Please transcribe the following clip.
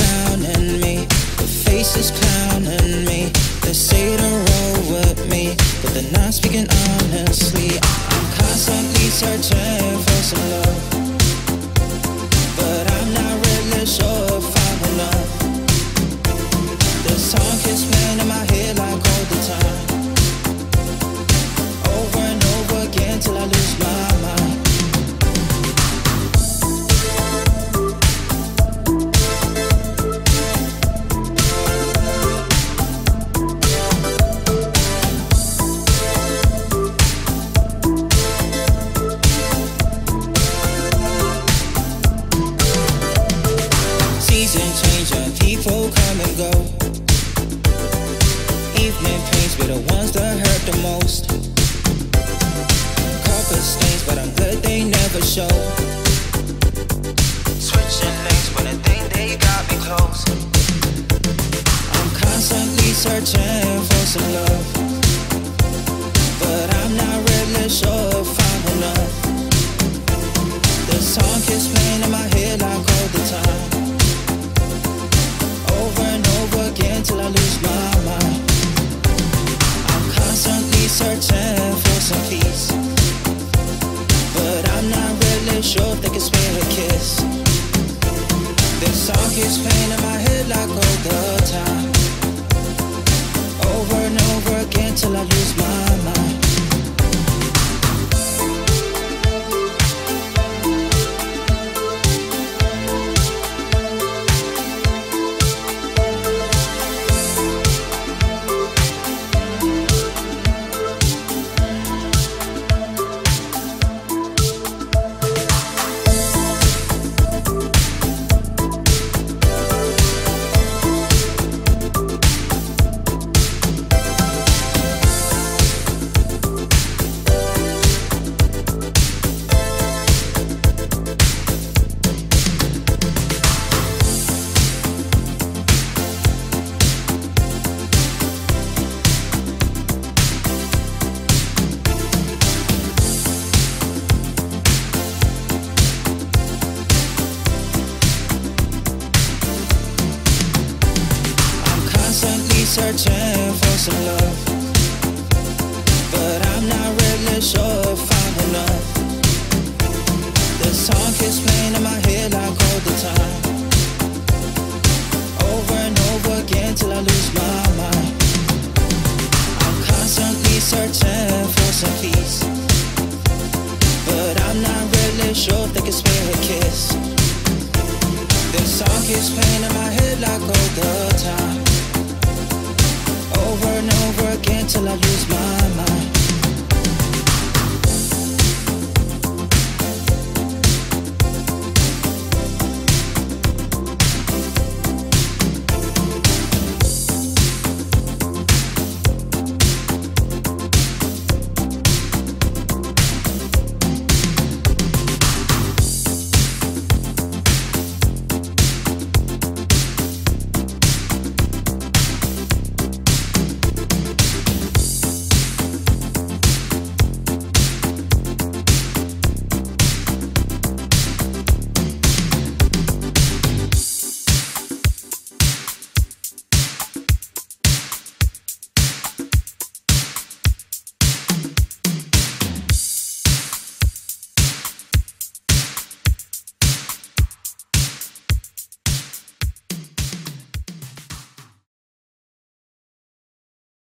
Drowning me, the faces clowning me. They say to roll with me, but they're not speaking honestly. I'm constantly searching for some love, Evening pains be the ones that hurt the most. Carpet stains, but I'm good they never show. Switching lanes when I think they got me close. I'm constantly searching for some love, but I'm not really sure if I'm enough. The song keeps playing in my head some peace, but I'm not really sure if they can spare a kiss. This song keeps playing in my head like all the time, searching for some love, but I'm not really sure if I'm enough. The song keeps playing in my head like all the time, over and over again till I lose my mind. I'm constantly searching for some peace, but I'm not really sure if they can spare a kiss. This song keeps playing in my head like all the time. Till I